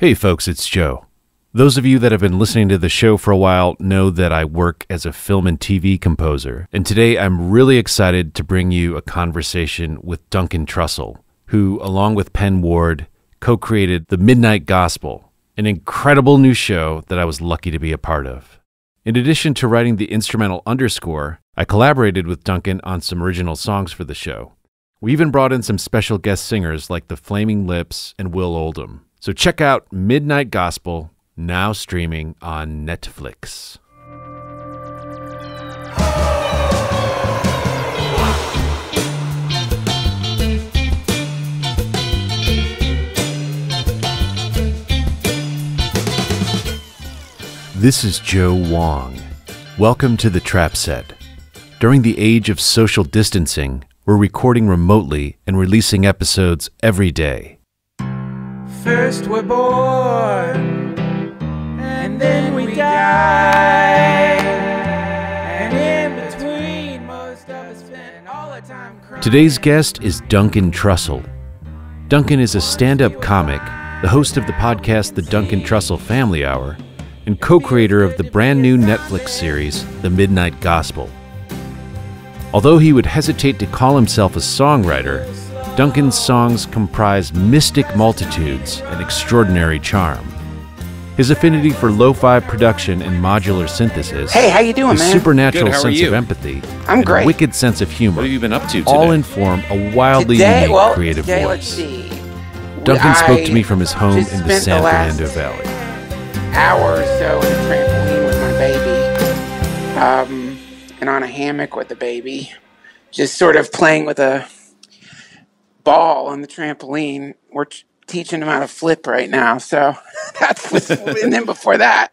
Hey, folks, it's Joe. Those of you that have been listening to the show for a while know that I work as a film and TV composer, and today I'm really excited to bring you a conversation with Duncan Trussell, who, along with Pen Ward, co created The Midnight Gospel, an incredible new show that I was lucky to be a part of. In addition to writing the instrumental underscore, I collaborated with Duncan on some original songs for the show. We even brought in some special guest singers like the Flaming Lips and Will Oldham. So check out Midnight Gospel, now streaming on Netflix. This is Joe Wong. Welcome to the Trap Set. During the age of social distancing, we're recording remotely and releasing episodes every day. First we're born, and then we die. And in between, most of us spend all the time crying. Today's guest is Duncan Trussell. Duncan is a stand up comic, the host of the podcast The Duncan Trussell Family Hour, and co creator of the brand new Netflix series The Midnight Gospel. Although he would hesitate to call himself a songwriter, Duncan's songs comprise mystic multitudes and extraordinary charm. His affinity for lo-fi production and modular synthesis, Hey, how you doing, his man? supernatural Good, how are sense you? of empathy, I'm and great. wicked sense of humor, What have you been up to today? all inform a wildly today, unique well, creative today, voice. let's see. Duncan spoke to me from his home in the San last Fernando Valley. Hour or so in a trampoline with my baby, um, and on a hammock with the baby, just sort of playing with a ball on the trampoline. We're t- teaching him how to flip right now, so that's what's. and then before that,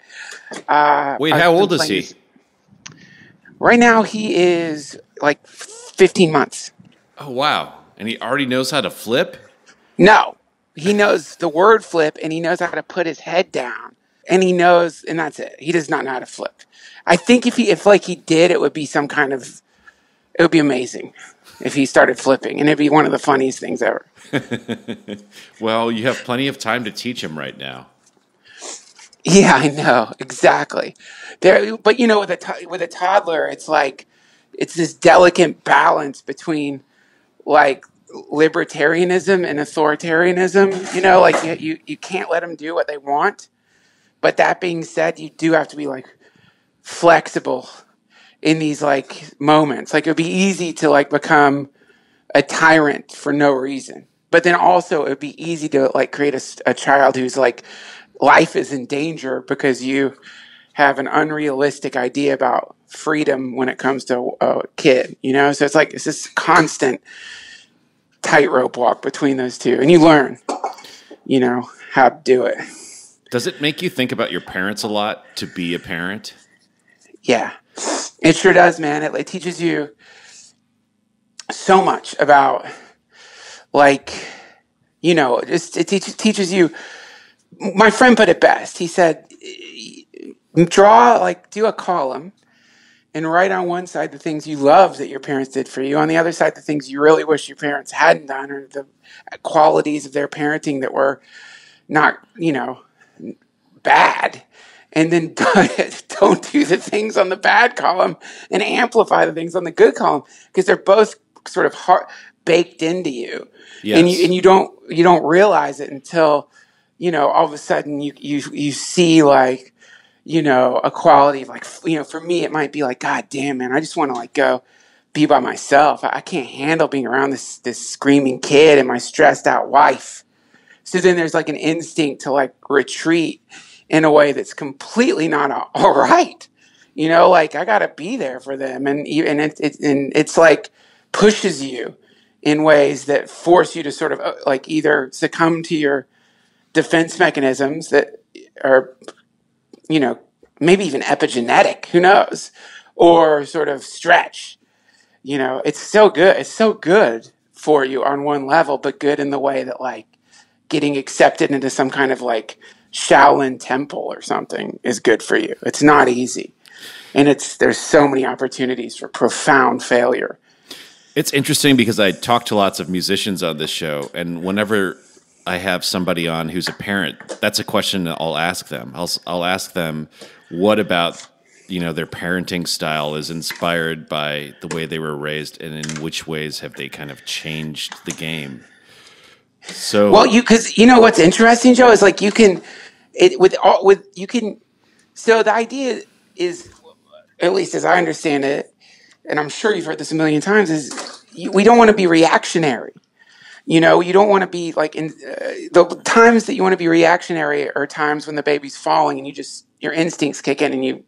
uh, Wait, how old is he? Right now, he is like 15 months. Oh wow! And he already knows how to flip. No, he knows the word flip and he knows how to put his head down and he knows, and that's it. He does not know how to flip. I think if he, if like he did, it would be some kind of, it would be amazing if he started flipping and it'd be one of the funniest things ever. Well, you have plenty of time to teach him right now. Yeah, I know exactly. There, but you know, with a to- with a toddler, it's like it's this delicate balance between like libertarianism and authoritarianism. You know, like you you, you can't let them do what they want, but that being said, you do have to be like flexible in these like moments. Like it would be easy to like become a tyrant for no reason. But then also it would be easy to like create a child who's like life is in danger because you have an unrealistic idea about freedom when it comes to a kid, you know? So it's like it's this constant tightrope walk between those two. And you learn, you know, how to do it. Does it make you think about your parents a lot to be a parent? Yeah, it sure does, man. It, it teaches you so much about, like, you know, just it teaches teaches you. My friend put it best. He said, "Draw like do a column, and write on one side the things you love that your parents did for you. On the other side, the things you really wish your parents hadn't done, or the qualities of their parenting that were not, you know, bad and then don't do the things on the bad column and amplify the things on the good column because they're both sort of hard, baked into you. And you and you don't you don't realize it until you know all of a sudden you you you see like you know a quality of like you know for me it might be like god damn man i just want to like go be by myself. I I can't handle being around this this screaming kid and my stressed out wife. So then there's like an instinct to like retreat in a way that's completely not all right. You know, like I got to be there for them, and and it, it and it's like pushes you in ways that force you to sort of uh, like either succumb to your defense mechanisms that are, you know, maybe even epigenetic. Who knows? Or sort of stretch. You know, it's so good. It's so good for you on one level, but good in the way that like getting accepted into some kind of like Shaolin temple or something is good for you. It's not easy. And it's there's so many opportunities for profound failure. It's interesting because I talk to lots of musicians on this show, and whenever I have somebody on who's a parent, that's a question that I'll ask them. I'll I'll ask them what about you know their parenting style is inspired by the way they were raised, and in which ways have they kind of changed the game. So Well, you because you know what's interesting, Joe, is like you can it with all with you can. So the idea is, at least as I understand it, and I'm sure you've heard this a million times, is you, we don't want to be reactionary. You know, you don't want to be like in uh, the times that you want to be reactionary are times when the baby's falling and you just your instincts kick in and you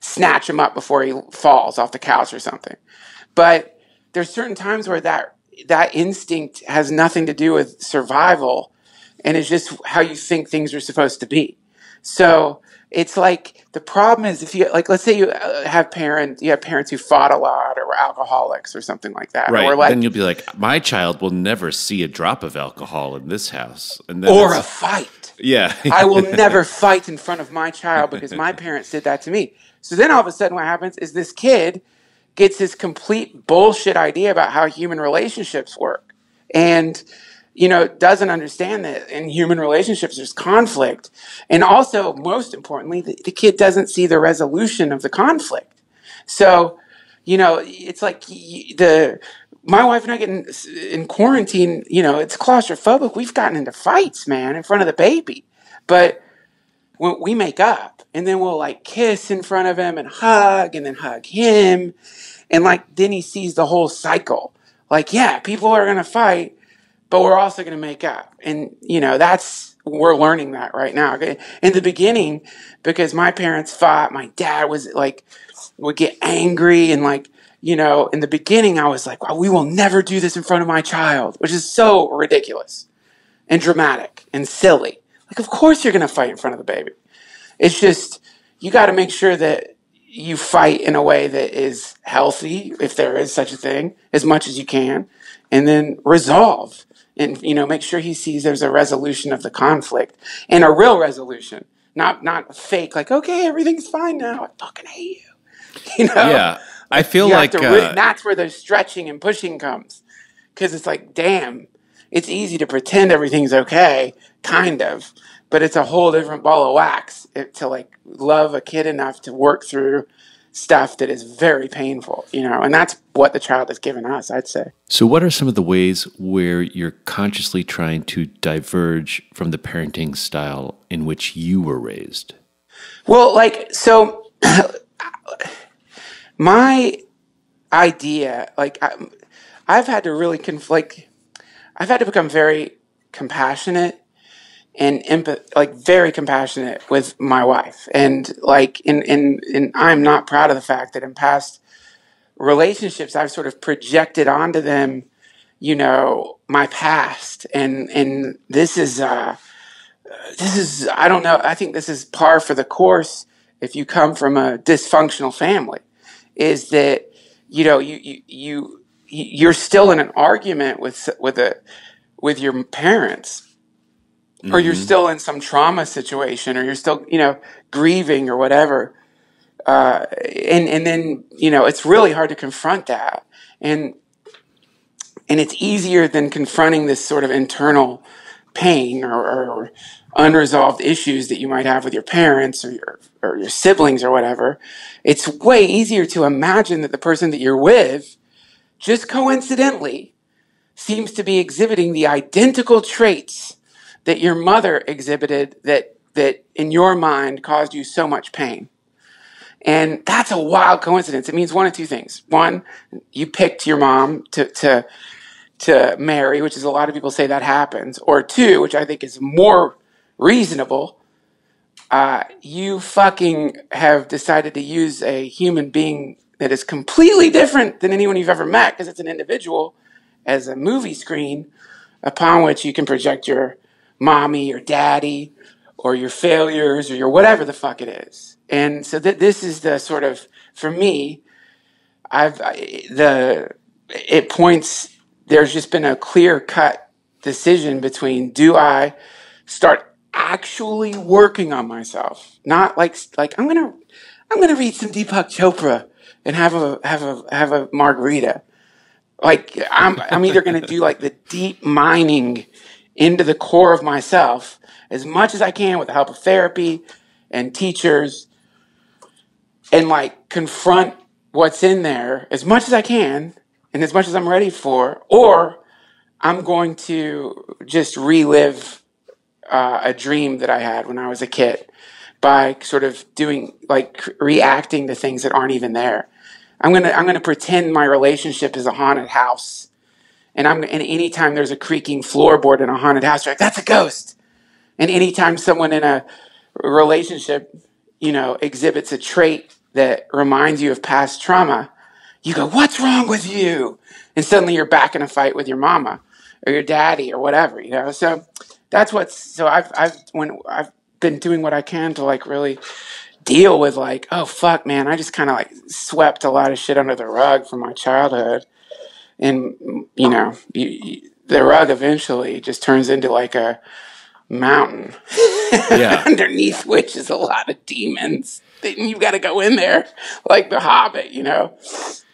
snatch him up before he falls off the couch or something. But there's certain times where that that instinct has nothing to do with survival and it's just how you think things are supposed to be. So it's like the problem is if you like let's say you uh, have parents you have parents who fought a lot or were alcoholics or something like that right, or like then you'll be like, my child will never see a drop of alcohol in this house, and then or a fight. yeah, I will never fight in front of my child because my parents did that to me. So then all of a sudden, what happens is this kid gets this complete bullshit idea about how human relationships work. And, you know, doesn't understand that in human relationships there's conflict. And also, most importantly, the, the kid doesn't see the resolution of the conflict. So, you know, it's like the my wife and I getting in quarantine. You know, it's claustrophobic. We've gotten into fights, man, in front of the baby. But when we make up, and then we'll like kiss in front of him and hug, and then hug him, and like then he sees the whole cycle. Like, yeah, people are gonna fight, but we're also gonna make up, and you know that's we're learning that right now. In the beginning, because my parents fought, my dad was like would get angry and like you know in the beginning i was like wow, we will never do this in front of my child which is so ridiculous and dramatic and silly like of course you're going to fight in front of the baby it's just you got to make sure that you fight in a way that is healthy if there is such a thing as much as you can and then resolve and you know make sure he sees there's a resolution of the conflict and a real resolution not not fake like okay everything's fine now. I fucking hate you. You know? Yeah. I feel you like re- uh, that's where the stretching and pushing comes because it's like damn it's easy to pretend everything's okay kind of but it's a whole different ball of wax it, to like love a kid enough to work through stuff that is very painful you know and that's what the child has given us i'd say So, what are some of the ways where you're consciously trying to diverge from the parenting style in which you were raised? Well, like so, my idea, like I, I've had to really conflict. I've had to become very compassionate and empath, like very compassionate with my wife, and like, in in and I'm not proud of the fact that in past relationships I've sort of projected onto them, you know, my past, and and this is. uh this is I don't know. I think this is par for the course if you come from a dysfunctional family. Is that you know you you, you you're still in an argument with with a with your parents, or you're still in some trauma situation, or you're still you know grieving or whatever. Uh, and and then you know it's really hard to confront that, and and it's easier than confronting this sort of internal pain or, or unresolved issues that you might have with your parents or your or your siblings or whatever. It's way easier to imagine that the person that you're with just coincidentally seems to be exhibiting the identical traits that your mother exhibited that that in your mind caused you so much pain. And that's a wild coincidence. It means one of two things. One, you picked your mom to to to marry, which is a lot of people say that happens, or two, which I think is more reasonable, uh, you fucking have decided to use a human being that is completely different than anyone you've ever met because it's an individual as a movie screen upon which you can project your mommy or daddy or your failures or your whatever the fuck it is. And so th- this is the sort of, for me, I've, I, the, it points, there's just been a clear cut decision between do I start actually working on myself, not like, like I'm to, I'm to read some Deepak Chopra and have a, have a, have a margarita like I'm I'm either to do like the deep mining into the core of myself as much as I can with the help of therapy and teachers and like confront what's in there as much as I can and as much as I'm ready for, or I'm going to just relive uh, a dream that I had when I was a kid by sort of doing like reacting to things that aren't even there. I'm gonna I'm gonna pretend my relationship is a haunted house, and I'm and anytime there's a creaking floorboard in a haunted house, like that's a ghost. And anytime someone in a relationship, you know, exhibits a trait that reminds you of past trauma, you go, "What's wrong with you?" And suddenly you're back in a fight with your mama or your daddy or whatever, you know. So that's what's so I've I've when I've been doing what I can to like really deal with like, oh fuck, man, I just kind of like swept a lot of shit under the rug from my childhood, and you know, you, you, the rug eventually just turns into like a mountain, Yeah. underneath which is a lot of demons. Then you've got to go in there like the Hobbit, you know,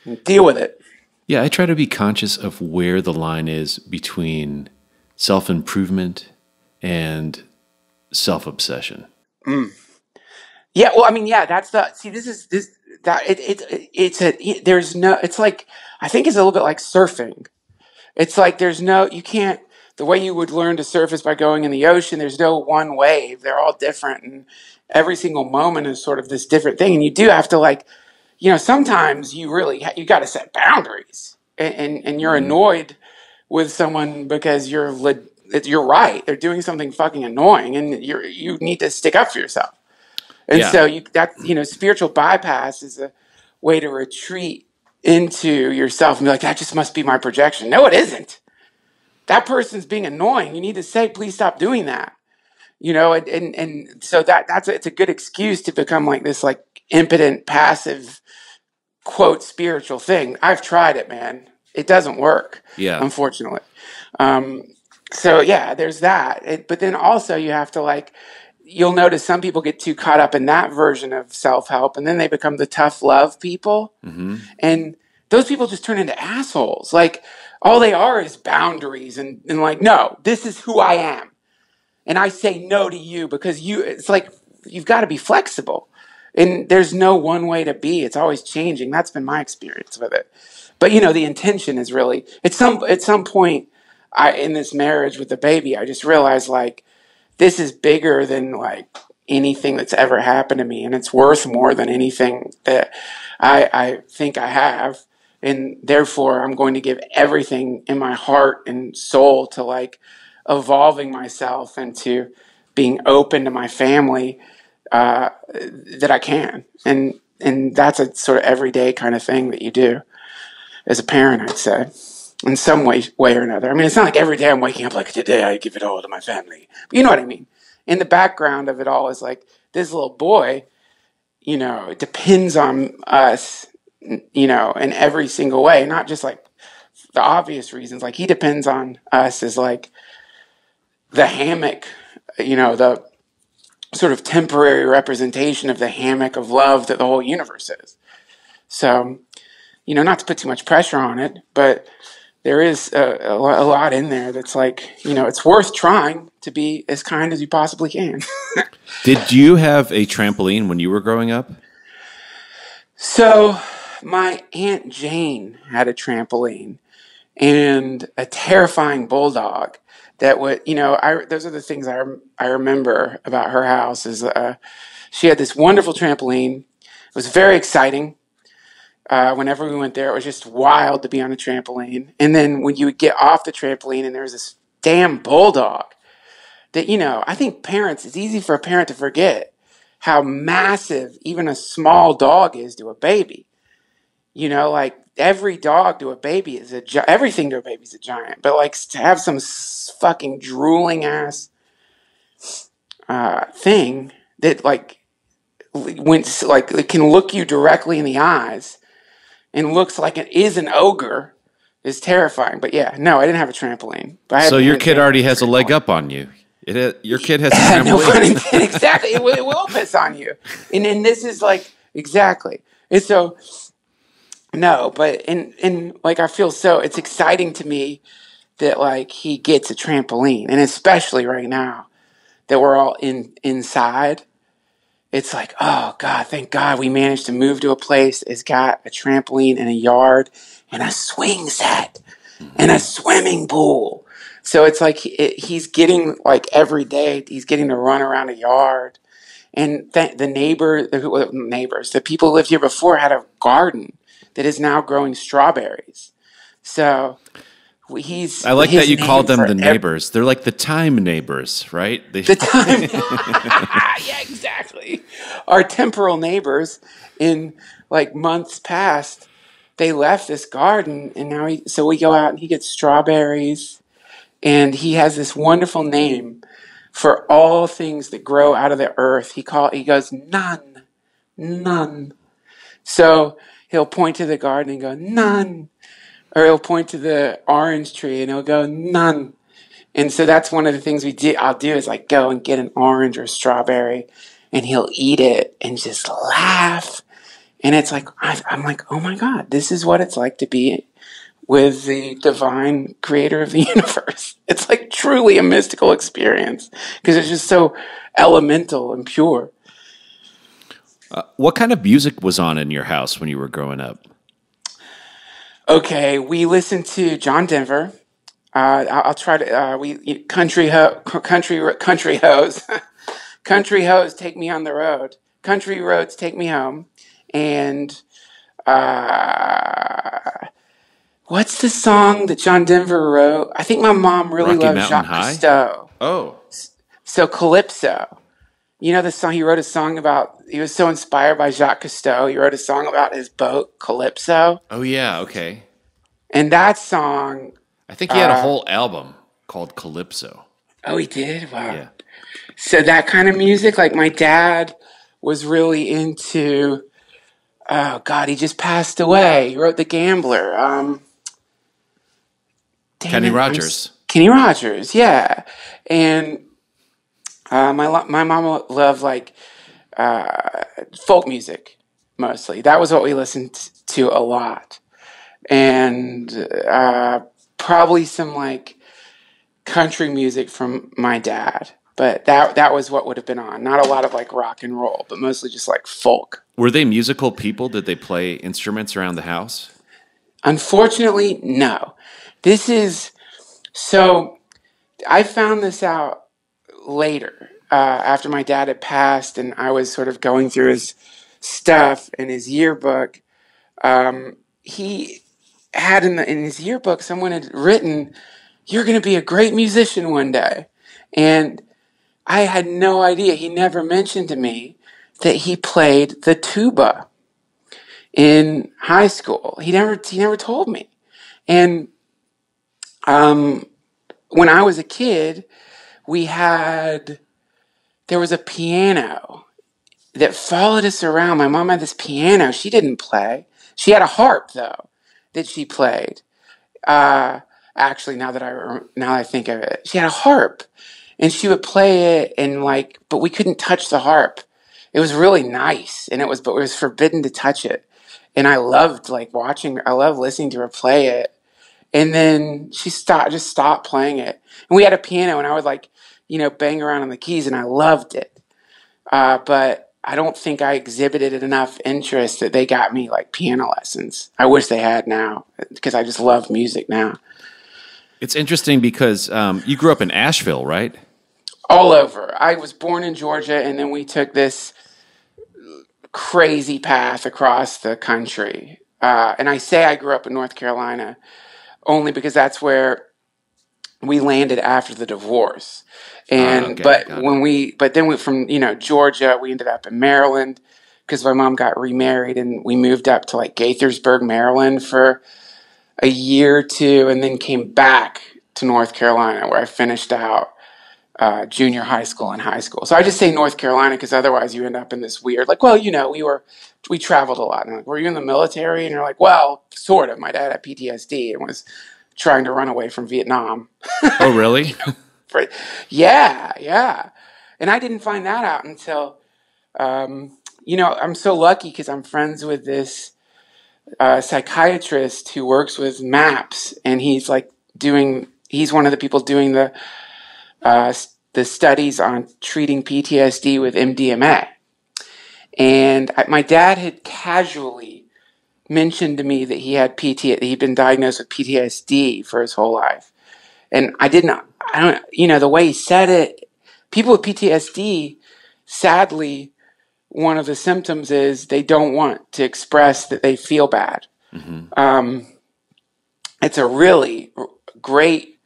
and deal with it. Yeah, I try to be conscious of where the line is between self improvement and self obsession. Mm. Yeah, well, I mean, yeah, that's the see. This is this that it, it it's a there's no. It's like I think it's a little bit like surfing. It's like there's no you can't the way you would learn to surf is by going in the ocean. There's no one wave. They're all different, and every single moment is sort of this different thing. And you do have to like, you know, sometimes you really ha- you got to set boundaries, and and, and you're mm-hmm. annoyed with someone because you're le- you're right. They're doing something fucking annoying, and you're you need to stick up for yourself. And Yeah. so you that you know spiritual bypass is a way to retreat into yourself and be like that just must be my projection. No, it isn't. That person's being annoying. You need to say, please stop doing that. You know, and and, and so that that's a, it's a good excuse to become like this like impotent, passive, quote spiritual thing. I've tried it, man. It doesn't work Yeah. unfortunately. Um, so yeah, there's that. It, but then also you have to like, you'll notice some people get too caught up in that version of self help, and then they become the tough love people, mm-hmm. and those people just turn into assholes. Like all they are is boundaries, and and like, no, this is who I am, and I say no to you because you. It's like you've got to be flexible. And there's no one way to be. It's always changing. That's been my experience with it. But you know, the intention is really at some at some point I in this marriage with the baby, I just realized like this is bigger than like anything that's ever happened to me and it's worth more than anything that I I think I have. And therefore I'm going to give everything in my heart and soul to like evolving myself and to being open to my family uh, that I can. And and that's a sort of everyday kind of thing that you do as a parent, I'd say, in some way, way or another. I mean, it's not like every day I'm waking up like today I give it all to my family. But you know what I mean. In the background of it all is like this little boy. You know, it depends on us. You know, in every single way, not just like the obvious reasons. Like he depends on us as like the hammock. You know, the sort of temporary representation of the hammock of love that the whole universe is. So, you know, not to put too much pressure on it, but there is a, a, a lot in there that's like, you know, it's worth trying to be as kind as you possibly can. Did you have a trampoline when you were growing up? so, my Aunt Jane had a trampoline and a terrifying bulldog that would, you know, I, those are the things I, I remember about her house is uh, she had this wonderful trampoline. It was very exciting. Uh, whenever we went there, it was just wild to be on a trampoline. And then when you would get off the trampoline and there was this damn bulldog that, you know, I think parents, it's easy for a parent to forget how massive even a small dog is to a baby. You know, like every dog to a baby is a gi- everything to a baby is a giant, but like to have some s- fucking drooling ass uh, thing that like when like can look you directly in the eyes and looks like it is an ogre is terrifying. But yeah, no, I didn't have a trampoline. But I had So your kid already has a leg up on you. It your kid has a trampoline. intended. exactly. It will, it will piss on you. And then this is like exactly. And so no, but and and like I feel so it's exciting to me that like he gets a trampoline, and especially right now that we're all in inside. It's like, oh God, thank God we managed to move to a place that's got a trampoline and a yard and a swing set and a mm-hmm. swimming pool. So it's like he- he's getting like every day he's getting to run around a yard, and th- the neighbor, the who- neighbors, the people who lived here before had a garden that is now growing strawberries. So he's. I like that you called them the neighbors. They're like the time neighbors, right? They, the time. yeah, exactly. Our temporal neighbors in like months past, they left this garden, and now he. So we go out and he gets strawberries, and he has this wonderful name for all things that grow out of the earth. He call he goes none, none. So he'll point to the garden and go none, or he'll point to the orange tree and he'll go none. And so that's one of the things we do. I'll do is like go and get an orange or strawberry, and he'll eat it and just laugh. And it's like I- I'm like, oh my god, this is what it's like to be with the divine creator of the universe. It's like truly a mystical experience because it's just so elemental and pure. Uh, what kind of music was on in your house when you were growing up? Okay, we listened to John Denver. Uh, I'll, I'll try to. Uh, we country ho, country country hoes, country hoes take me on the road. Country roads take me home, and uh, what's the song that John Denver wrote? I think my mom really Rocky loved Mountain Jacques High? Cousteau. Oh, So Calypso, you know the song he wrote a song about. He was so inspired by Jacques Cousteau. He wrote a song about his boat Calypso, oh yeah, okay. and that song. I think he had a Uh, whole album called Calypso. Oh, he did. Wow. Yeah. So that kind of music, like my dad was really into. Oh God, he just passed away. He wrote The Gambler. Um, damn Kenny it, I'm Rogers. Kenny Rogers, yeah. And uh, my lo- my mama loved like uh, folk music mostly. That was what we listened to a lot, and uh, probably some like country music from my dad. But that that was what would have been on. Not a lot of like rock and roll, but mostly just like folk. Were they musical people? Did they play instruments around the house? Unfortunately, no. This is so. I found this out later uh, after my dad had passed, and I was sort of going through his stuff and his yearbook. Um, he had in, the, in his yearbook someone had written, "You're going to be a great musician one day," and I had no idea. He never mentioned to me that he played the tuba in high school. He never he never told me. And um, when I was a kid, we had there was a piano that followed us around. My mom had this piano. She didn't play. She had a harp though that she played. Uh, actually, now that I now that I think of it, she had a harp, and she would play it and like, but we couldn't touch the harp. It was really nice, and it was but it was forbidden to touch it. And I loved like watching. I loved listening to her play it. And then she stopped, just stopped playing it. And we had a piano, and I would like, you know, bang around on the keys, and I loved it. Uh, but I don't think I exhibited enough interest that they got me like piano lessons. I wish they had now because I just love music now. It's interesting because um, you grew up in Asheville, right? All over. I was born in Georgia, and then we took this crazy path across the country. Uh, and I say I grew up in North Carolina only because that's where we landed after the divorce. And okay, but when we but then we from you know Georgia we ended up in Maryland because my mom got remarried and we moved up to like Gaithersburg, Maryland for a year or two, and then came back to North Carolina where I finished out uh, junior high school and high school. So I just say North Carolina because otherwise you end up in this weird, like, well, you know, we were, we traveled a lot. And I'm like, were you in the military? And you're like, well, sort of. My dad had PTSD and was trying to run away from Vietnam. Oh, really? For, yeah, yeah. And I didn't find that out until, um, you know, I'm so lucky because I'm friends with this uh, psychiatrist who works with MAPS, and he's like doing he's one of the people doing the uh, the studies on treating PTSD with MDMA. And I, my dad had casually mentioned to me that he had PT, that he'd been diagnosed with PTSD for his whole life. And I didn't, I don't, you know, the way he said it, people with PTSD, sadly, one of the symptoms is they don't want to express that they feel bad. Um, it's a really r- great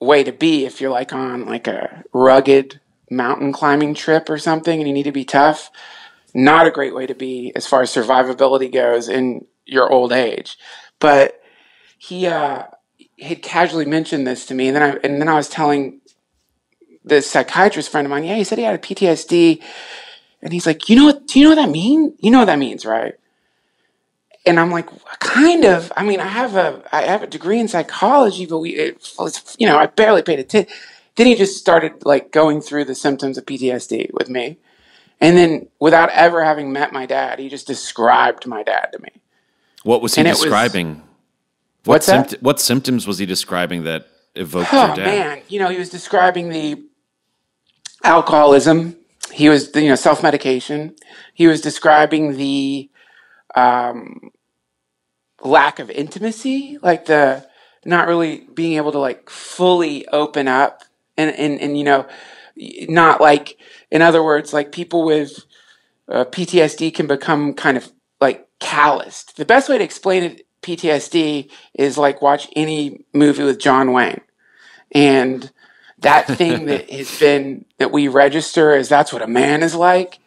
way to be if you're like on like a rugged mountain climbing trip or something and you need to be tough. Not a great way to be as far as survivability goes in your old age. But he uh, had casually mentioned this to me, and then I and then I was telling this psychiatrist friend of mine, yeah, he said he had a PTSD, and he's like, you know what? Do you know what that means? You know what that means, right? And I'm like, kind of. I mean, I have a I have a degree in psychology, but we, it was, you know, I barely paid attention. Then he just started like going through the symptoms of PTSD with me, and then without ever having met my dad, he just described my dad to me. What was he And was- describing? What's what, sympt- what symptoms was he describing that evoked Oh your dad? man, you know, he was describing the alcoholism. He was, you know, self medication. He was describing the um, lack of intimacy, like the not really being able to like fully open up, and and and you know, not like, in other words, like people with uh, PTSD can become kind of like calloused. The best way to explain it, PTSD, is like watch any movie with John Wayne and that thing that has been that we register as that's what a man is like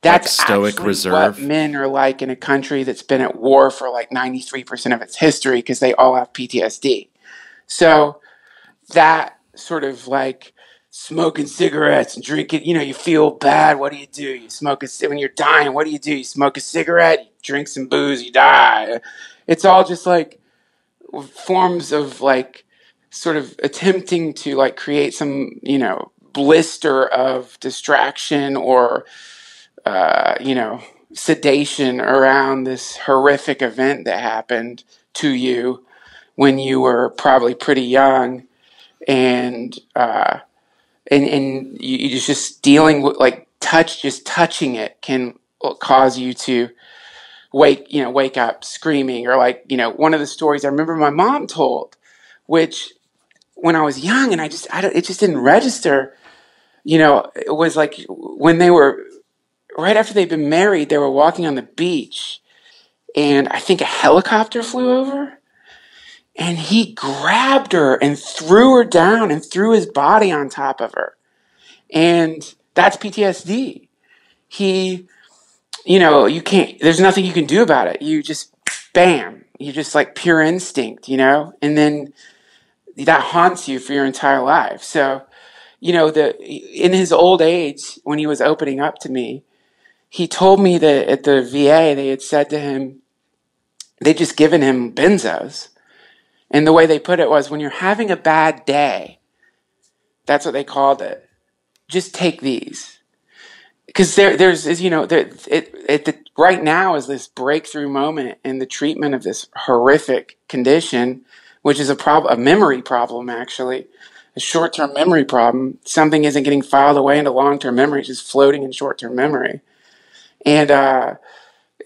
that's stoic reserve? what men are like in a country that's been at war for like 93% of its history because they all have PTSD so that sort of like smoking cigarettes and drinking you know you feel bad what do you do? You smoke a when you're dying what do you do? You smoke a cigarette you drink some booze you die. It's all just like forms of like sort of attempting to like create some you know blister of distraction or uh, you know sedation around this horrific event that happened to you when you were probably pretty young. And uh, and and you, just dealing with like touch just touching it can cause you to wake you know wake up screaming or like you know one of the stories I remember my mom told which when I was young and I just I it just didn't register you know it was like when they were right after they'd been married they were walking on the beach and I think a helicopter flew over and he grabbed her and threw her down and threw his body on top of her and that's PTSD he you know, you can't, there's nothing you can do about it. You just, bam, you just like pure instinct, you know, and then that haunts you for your entire life. So, you know, the, in his old age, when he was opening up to me, he told me that at the VA, they had said to him, they'd just given him benzos. And the way they put it was when you're having a bad day, that's what they called it. Just take these because there, there's, you know, there, it, it, the, right now is this breakthrough moment in the treatment of this horrific condition, which is a problem, a memory problem, actually, a short-term memory problem. Something isn't getting filed away into long-term memory; it's just floating in short-term memory, and uh,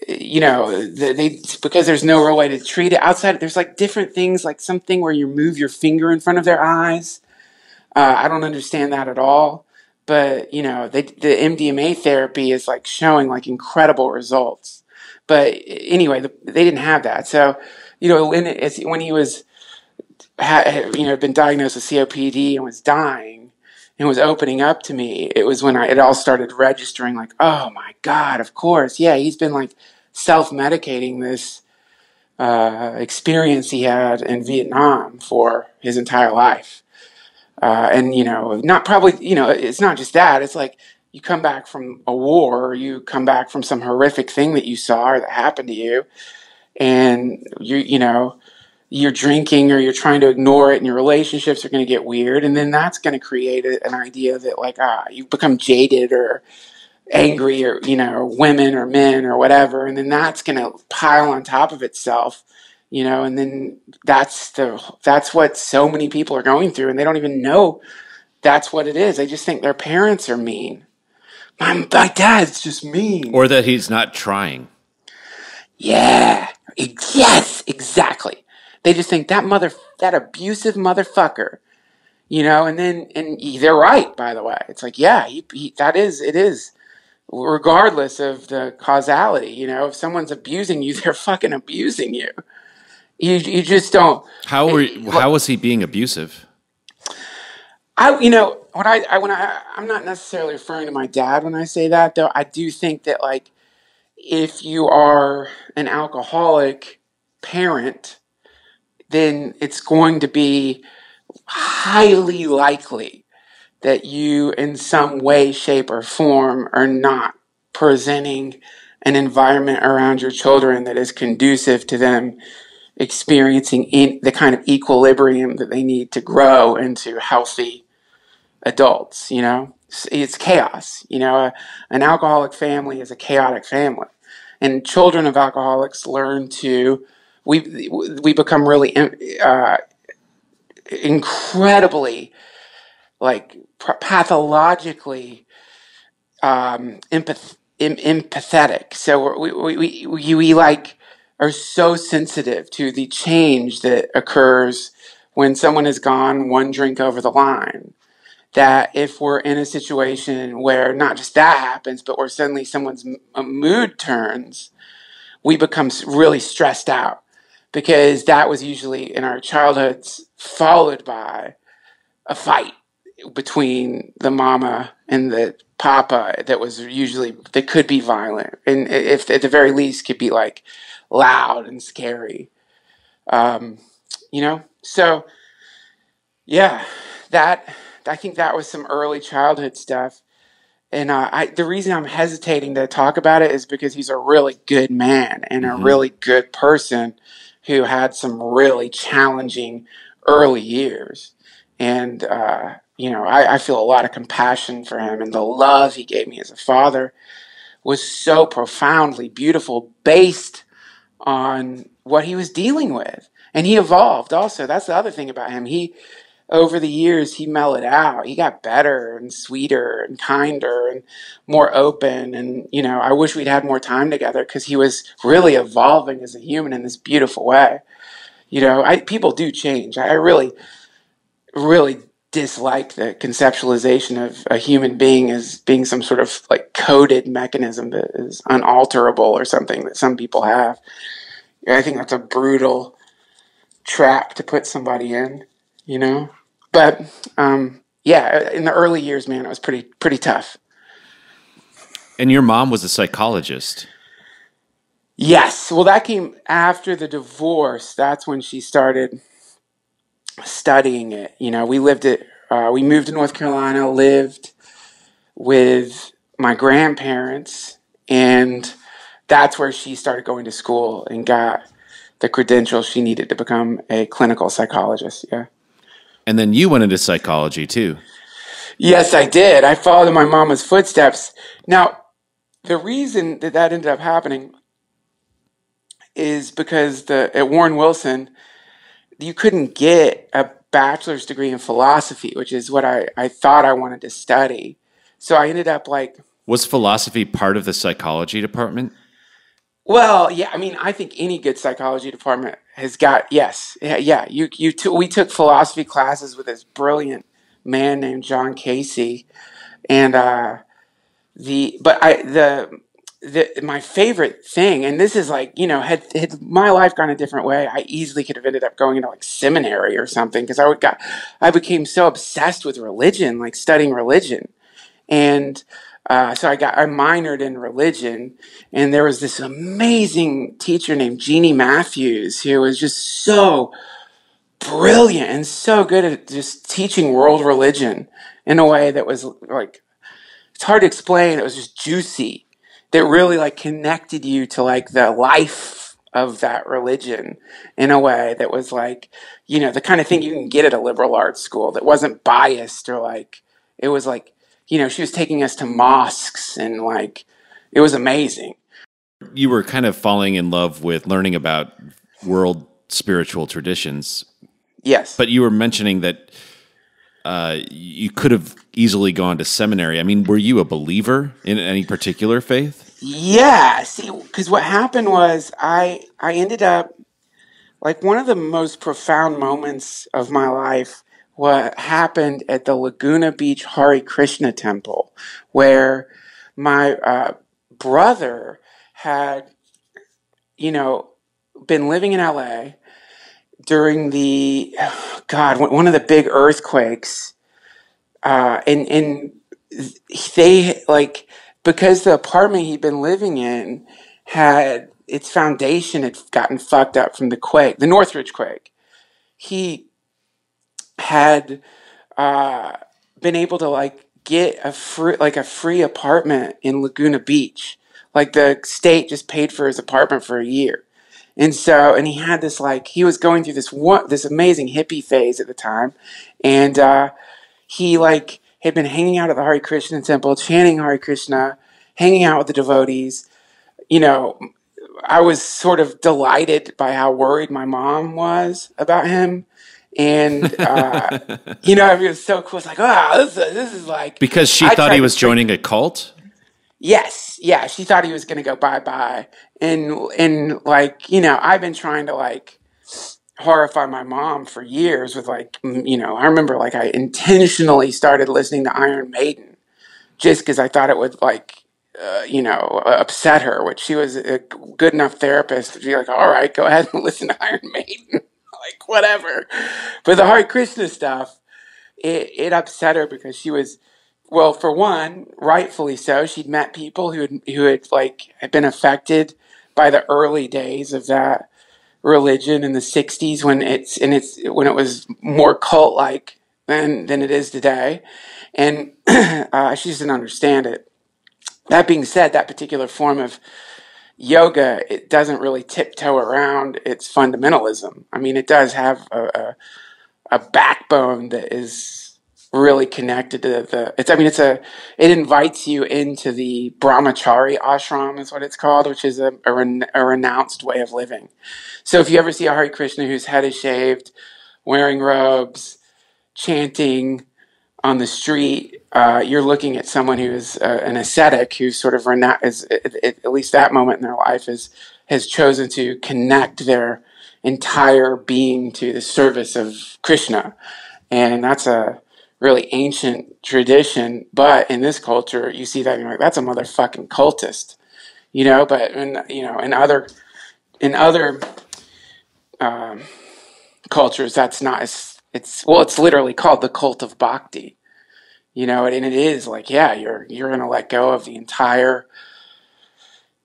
you know, they, because there's no real way to treat it outside. There's like different things, like something where you move your finger in front of their eyes. Uh, I don't understand that at all but you know they, the mdma therapy is like showing like incredible results but anyway the, they didn't have that so you know when, when he was had, you know been diagnosed with copd and was dying and was opening up to me it was when I, it all started registering like oh my god of course. Yeah he's been like self-medicating this uh, experience he had in vietnam for his entire life. Uh, and you know not probably you know it's not just that it's like you come back from a war or you come back from some horrific thing that you saw or that happened to you and you you know you're drinking or you're trying to ignore it and your relationships are going to get weird and then that's going to create a, an idea that like ah you become jaded or angry or you know or women or men or whatever and then that's going to pile on top of itself you know, and then that's the that's what so many people are going through, and they don't even know that's what it is. They just think their parents are mean. My, my dad's just mean. Or that he's not trying. Yeah. Yes, exactly. They just think that mother, that abusive motherfucker, you know, and then, and they're right, by the way. It's like, yeah, he, he, that is, it is, regardless of the causality, you know, if someone's abusing you, they're fucking abusing you. You, you just don't. How were, how was he being abusive? I, you know, when I, I when I, I'm not necessarily referring to my dad when I say that, though. I do think that like, if you are an alcoholic parent, then it's going to be highly likely that you, in some way, shape, or form, are not presenting an environment around your children that is conducive to them experiencing in the kind of equilibrium that they need to grow into healthy adults, you know? It's, it's chaos, you know? A, an alcoholic family is a chaotic family. And children of alcoholics learn to, we, we become really uh, incredibly, like, pathologically um, empath- em- empathetic. So we, we, we, we, we like are so sensitive to the change that occurs when someone has gone one drink over the line that if we're in a situation where not just that happens, but where suddenly someone's mood turns, we become really stressed out because that was usually in our childhoods followed by a fight between the mama and the papa that was usually that could be violent and if at the very least could be like loud and scary um, you know so yeah that I think that was some early childhood stuff. And uh, I, the reason I'm hesitating to talk about it is because he's a really good man and a mm-hmm. really good person who had some really challenging early years. And, uh, you know, I, I feel a lot of compassion for him and the love he gave me as a father was so profoundly beautiful based on what he was dealing with. And he evolved also. That's the other thing about him. He over the years he mellowed out. He got better and sweeter and kinder and more open. And you know i wish we'd had more time together because he was really evolving as a human in this beautiful way. You know I, people do change. I, I really really dislike the conceptualization of a human being as being some sort of like coded mechanism that is unalterable or something that some people have. I think that's a brutal trap to put somebody in you know but um, yeah, in the early years, man, it was pretty pretty tough. And your mom was a psychologist. Yes. Well, that came after the divorce. That's when she started studying it. You know, we lived it. Uh, we moved to North Carolina, lived with my grandparents, and that's where she started going to school and got the credentials she needed to become a clinical psychologist. Yeah. And then you went into psychology too. Yes, I did. I followed in my mama's footsteps. Now, the reason that that ended up happening is because the at Warren Wilson, you couldn't get a bachelor's degree in philosophy, which is what I, I thought I wanted to study. So I ended up like. Was philosophy part of the psychology department? Well, yeah, I mean, I think any good psychology department has got yes, yeah. yeah. You you t- we took philosophy classes with this brilliant man named John Casey, and uh, the but I the the my favorite thing, and this is like you know had had my life gone a different way, I easily could have ended up going into like seminary or something because I would got I became so obsessed with religion, like studying religion, and uh, so I got I minored in religion, and there was this amazing teacher named Jeannie Matthews who was just so brilliant and so good at just teaching world religion in a way that was like it's hard to explain. It was just juicy. That really like connected you to like the life of that religion in a way that was like, you know, the kind of thing you can get at a liberal arts school that wasn't biased or like it was like you know, she was taking us to mosques and like it was amazing. You were kind of falling in love with learning about world spiritual traditions. Yes. But you were mentioning that uh, you could have easily gone to seminary. I mean, were you a believer in any particular faith? Yeah, see, because what happened was I I ended up like one of the most profound moments of my life. What happened at the Laguna Beach Hare Krishna Temple, where my uh, brother had, you know, been living in LA during the God one of the big earthquakes, uh, and and they like because the apartment he'd been living in had its foundation had gotten fucked up from the quake, the Northridge quake. He had uh, been able to like get a free like a free apartment in Laguna Beach. Like the state just paid for his apartment for a year. And so, and he had this like he was going through this one this amazing hippie phase at the time, and uh, he like had been hanging out at the Hare Krishna temple, chanting Hare Krishna, hanging out with the devotees. You know, I was sort of delighted by how worried my mom was about him. And, uh, you know, it was so cool. It's like, oh, this, is- this is like. Because she I thought he was joining a cult? Yes, yeah, she thought he was going to go bye bye, and and like you know, I've been trying to like horrify my mom for years with like you know, I remember like I intentionally started listening to Iron Maiden just because I thought it would like uh, you know uh, upset her, which she was a good enough therapist to be like, all right, go ahead and listen to Iron Maiden, like whatever. But the Hare Krishna stuff, it, it upset her because she was well, for one, rightfully so. She'd met people who had, who had like had been affected by the early days of that religion in the '60s when it's and it's when it was more cult like than than it is today, and uh, she just didn't understand it. That being said, that particular form of yoga it doesn't really tiptoe around its fundamentalism. I mean, it does have a, a, a backbone that is really connected to the it's i mean it's a it invites you into the brahmachari ashram is what it's called which is a, a, ren- a renounced way of living so if you ever see a Hare Krishna whose head is shaved wearing robes chanting on the street uh, you're looking at someone who is uh, an ascetic who's sort of rena- is at, at least that moment in their life is has chosen to connect their entire being to the service of krishna and that's a really ancient tradition. But in this culture, you see that you're like, that's a motherfucking cultist, you know. But in you know, in other in other um, cultures, that's not as it's well, it's literally called the cult of bhakti, you know, and it is like, yeah, you're you're gonna let go of the entire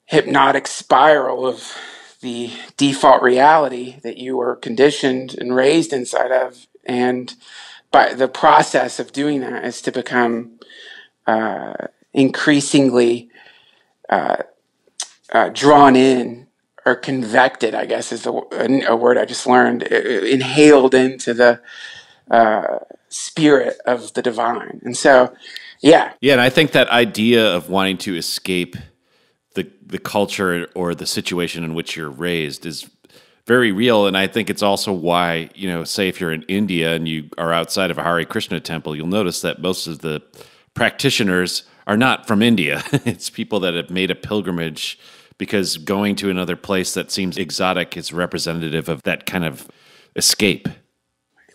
hypnotic spiral of the default reality that you were conditioned and raised inside of. And but the process of doing that is to become uh, increasingly uh, uh, drawn in or convected, I guess is the, a, a word I just learned, inhaled into the uh, spirit of the divine. And so, yeah, Yeah, and I think that idea of wanting to escape the the culture or the situation in which you're raised is very real and I think it's also why, you know, say if you're in India and you are outside of a Hare Krishna temple, you'll notice that most of the practitioners are not from India. it's people that have made a pilgrimage because going to another place that seems exotic is representative of that kind of escape.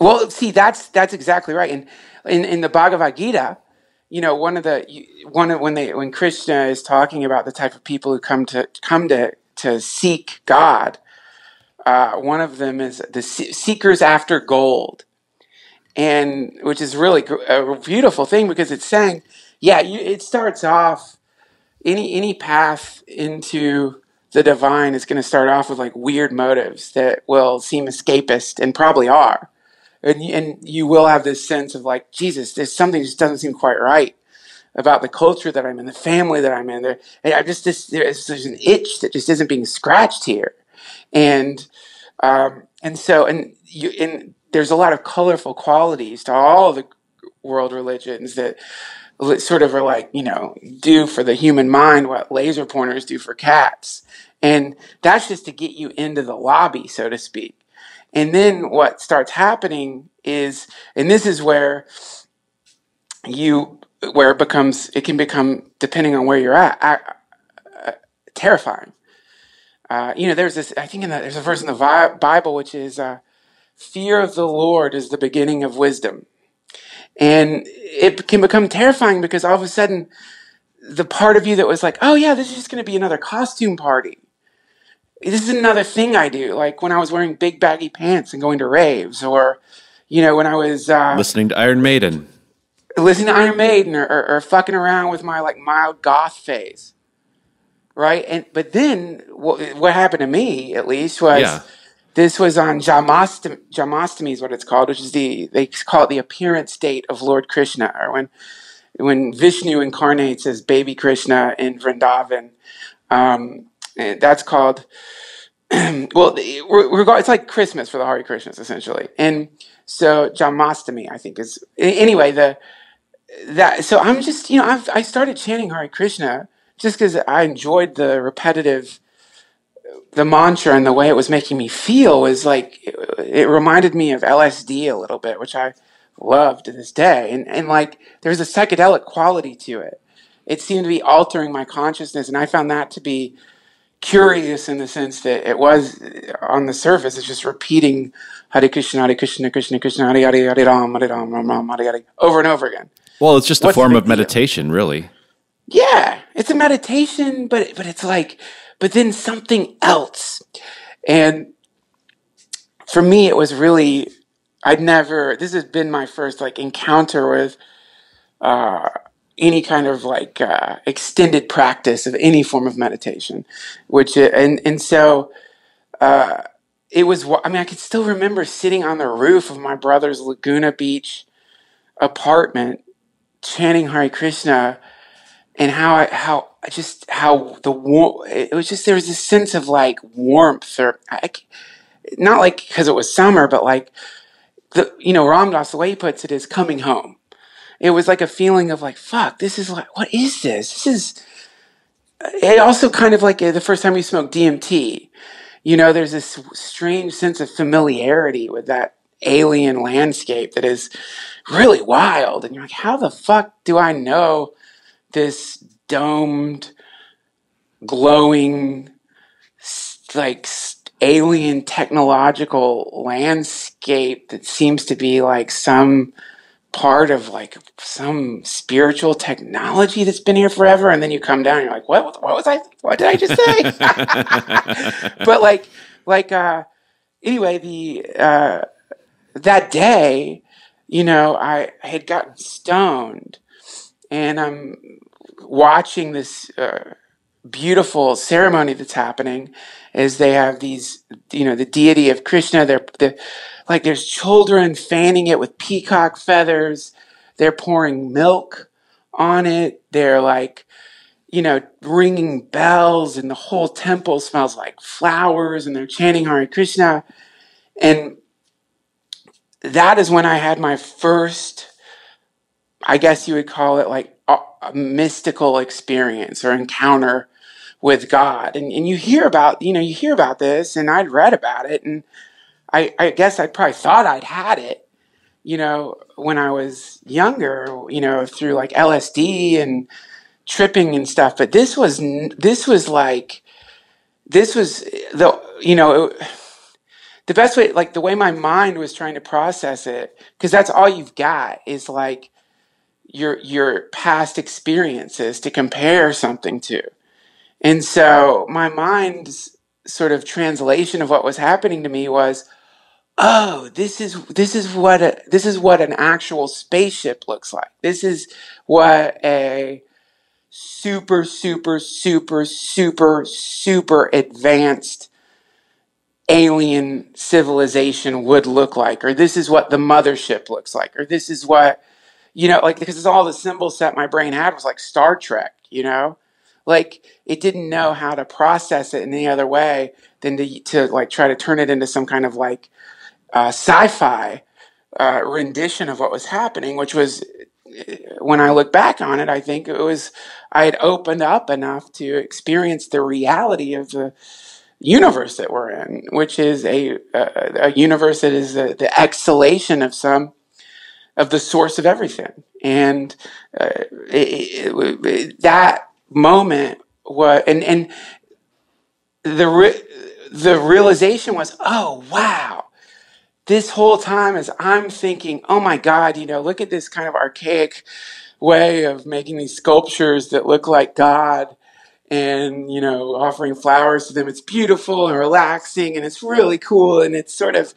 Well, see, that's that's exactly right. And in, in the Bhagavad Gita, you know, one of the one of when they when Krishna is talking about the type of people who come to come to to seek God, uh, one of them is the seekers after gold, and which is really a beautiful thing because it's saying, yeah, you, it starts off any any path into the divine is going to start off with like weird motives that will seem escapist and probably are and y- and you will have this sense of like Jesus, there's something just doesn't seem quite right about the culture that I'm in, the family that I'm in. There, I just this there's, there's an itch that just isn't being scratched here, and um, and so and you and there's a lot of colorful qualities to all the world religions that sort of are like you know do for the human mind what laser pointers do for cats, and that's just to get you into the lobby, so to speak. And then what starts happening is, and this is where you, where it becomes, it can become, depending on where you're at, uh, uh, terrifying. Uh, you know, there's this, I think in the, there's a verse in the Bible which is, uh, fear of the Lord is the beginning of wisdom. And it can become terrifying because all of a sudden, the part of you that was like, oh yeah, this is just going to be another costume party. This is another thing I do. Like when I was wearing big baggy pants and going to raves, or, you know, when I was uh, Listening to Iron Maiden. listening to Iron Maiden or, or, or fucking around with my like mild goth phase. Right. And, but then what, what happened to me at least was Yeah. this was on Janmashtami, Janmashtami is what it's called, which is the, they call it the appearance date of Lord Krishna or when, when Vishnu incarnates as baby Krishna in Vrindavan. Um, and that's called, well, it's like Christmas for the Hare Krishnas essentially. And so Janmashtami, I think is, anyway, the, that so I'm just you know I've I started chanting Hare Krishna just because I enjoyed the repetitive the mantra and the way it was making me feel was like it, it reminded me of LSD a little bit, which I love to this day. And and like there's a psychedelic quality to it. It seemed to be altering my consciousness, and I found that to be curious in the sense that it was on the surface. It's just repeating Hare Krishna, Hare Krishna, Krishna Krishna, Hare Hare, Hare Ram, Hare Ram, Ram Ram, Hare Hare, over and over again. Well, it's just a What's form of deal? meditation, really. Yeah, it's a meditation, but but it's like, but then something else. And for me, it was really, I'd never. This has been my first like encounter with uh, any kind of like uh, extended practice of any form of meditation, which and and so uh, it was. wa- I mean, I can still remember sitting on the roof of my brother's Laguna Beach apartment, chanting Hare Krishna and how I, how just how the it was just there was this sense of like warmth or I, not like because it was summer but like the you know Ram Dass the way he puts it is coming home it was like a feeling of like fuck this is like what is this? This is it also kind of like uh, the first time you smoked DMT you know there's this strange sense of familiarity with that alien landscape that is really wild. And you're like how the fuck do I know this domed, glowing, like alien technological landscape that seems to be like some part of like some spiritual technology that's been here forever and then you come down and you're like what what was i what did i just say? But like like uh anyway the uh that day you know i, had gotten stoned and I'm watching this uh, beautiful ceremony that's happening is they have these, you know, the deity of Krishna. They're, they like there's children fanning it with peacock feathers. They're pouring milk on it. They're like, you know, ringing bells, and the whole temple smells like flowers, and they're chanting Hare Krishna. And that is when I had my first I guess you would call it like a mystical experience or encounter with God. And, and you hear about, you know, you hear about this and I'd read about it and I, I guess I probably thought I'd had it, you know, when I was younger, you know, through like LSD and tripping and stuff. But this was, this was like, this was eh, the, you know, the best way, like the way my mind was trying to process it, because that's all you've got is like, your your past experiences to compare something to. And so my mind's sort of translation of what was happening to me was, oh, this is this is what a, this is what an actual spaceship looks like. This is what a super super super super super advanced alien civilization would look like or this is what the mothership looks like or this is what you know, like because all the symbol set my brain had was like Star Trek, you know, like it didn't know how to process it in any other way than to to like try to turn it into some kind of like uh, sci-fi uh, rendition of what was happening, which was uh, when I look back on it, I think it was I had opened up enough to experience the reality of the universe that we're in, which is a a, a universe that is the, the exhalation of some of the source of everything, and uh, it, it, it, that moment was and and the re- the realization was, oh wow, this whole time as I'm thinking, oh my God, you know, look at this kind of archaic way of making these sculptures that look like God and, you know, offering flowers to them. It's beautiful and relaxing and it's really cool and it's sort of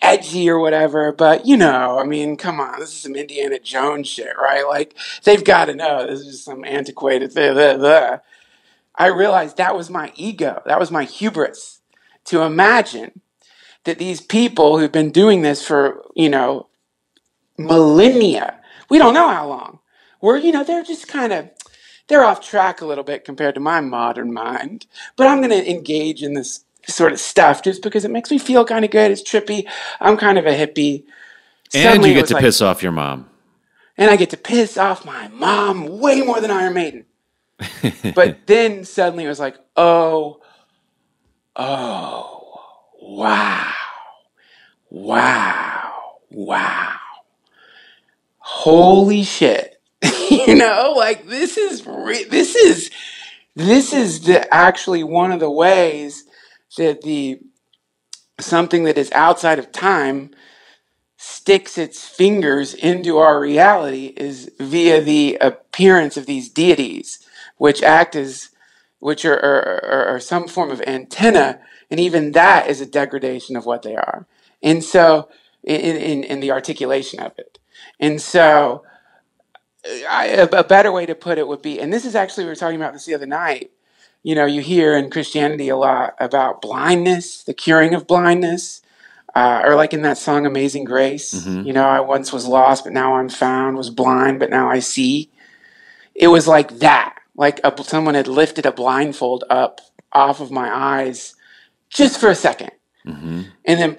edgy or whatever. But, you know, I mean, come on, this is some Indiana Jones shit, right? Like, they've got to know this is some antiquated blah, blah, blah. I realized that was my ego. That was my hubris to imagine that these people who've been doing this for, you know, millennia, we don't know how long, were, you know, they're just kind of, they're off track a little bit compared to my modern mind. But I'm going to engage in this sort of stuff just because it makes me feel kind of good. It's trippy. I'm kind of a hippie. And Suddenly you get to like- piss off your mom. and I get to piss off my mom way more than Iron Maiden. but then suddenly it was like, oh, oh, wow, wow, wow, holy shit! you know, like this is re- this is this is the actually one of the ways that the something that is outside of time sticks its fingers into our reality is via the appearance of these deities, which act as, which are, are, are, some form of antenna, and even that is a degradation of what they are. And so, in, in, in the articulation of it. And so, I, a, better way to put it would be, and this is actually, we were talking about this the other night. You know, you hear in Christianity a lot about blindness, the curing of blindness uh, or like in that song amazing grace you know i once was lost but now i'm found was blind but now i see. It was like that like a, someone had lifted a blindfold up off of my eyes just for a second. And then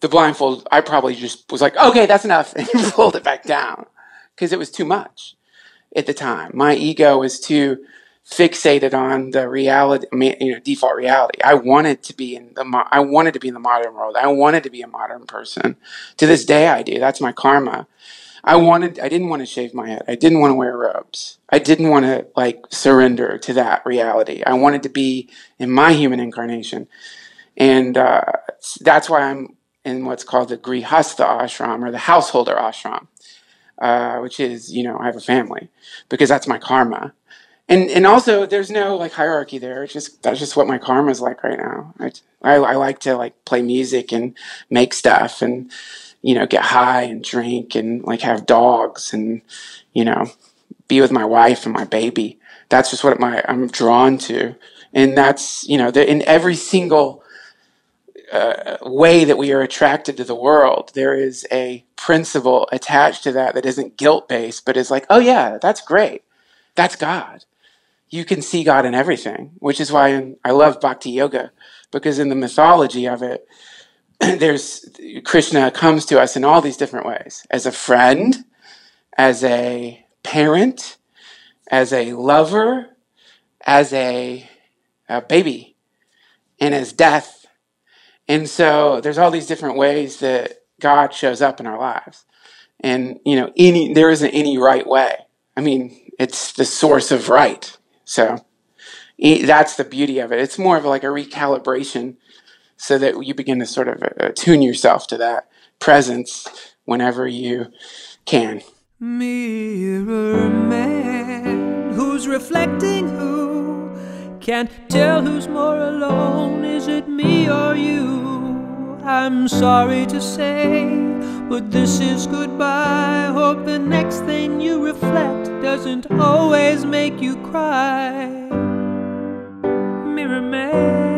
the blindfold i probably just was like okay that's enough and pulled it back down because it was too much at the time my ego was too fixated on the reality, you know, default reality. I wanted to be in the, mo- I wanted to be in the modern world. I wanted to be a modern person. To this day, I do. That's my karma. I wanted, I didn't want to shave my head. I didn't want to wear robes. I didn't want to like surrender to that reality. I wanted to be in my human incarnation. And uh, that's why I'm in what's called the Grihastha ashram or the householder ashram, uh, which is, you know, I have a family because that's my karma. And and also there's no like hierarchy there. It's just that's just what my karma's like right now. I, I i like to like play music and make stuff and you know get high and drink and like have dogs and you know be with my wife and my baby. That's just what my i'm drawn to. And that's you know in every single uh, way that we are attracted to the world there is a principle attached to that that isn't guilt based but is like oh yeah that's great that's god you can see God in everything, which is why I love Bhakti Yoga, because in the mythology of it, there's Krishna comes to us in all these different ways as a friend, as a parent, as a lover, as a, a baby, and as death. And so there's all these different ways that God shows up in our lives. And, you know, any, there isn't any right way. I mean, it's the source of right. So that's the beauty of it. It's more of like a recalibration so that you begin to sort of uh, tune yourself to that presence whenever you can. Mirror man, who's reflecting who? Can't tell who's more alone. Is it me or you? I'm sorry to say, but this is goodbye. Hope the next thing you reflect doesn't always make you cry. Mirror man,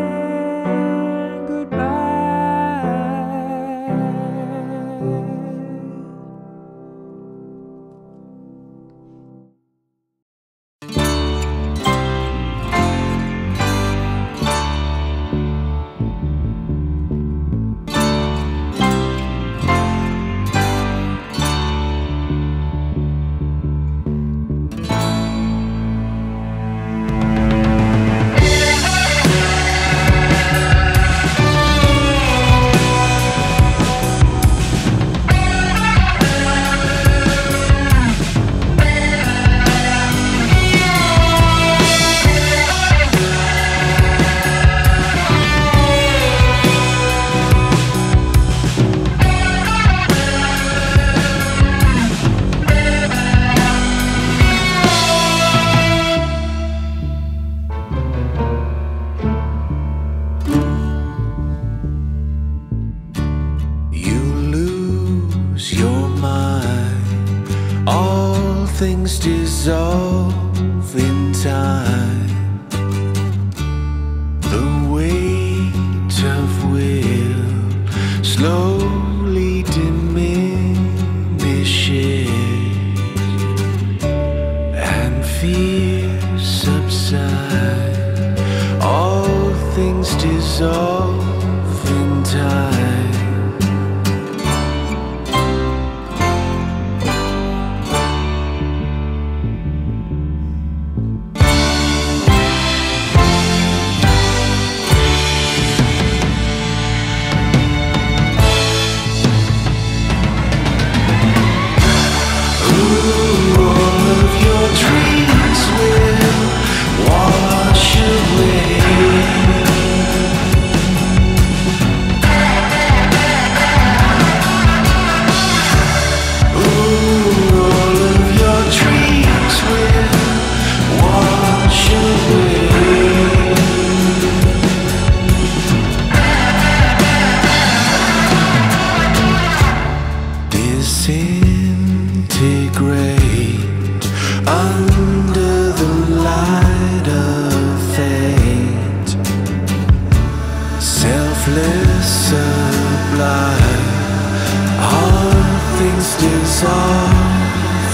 just all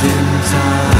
in time.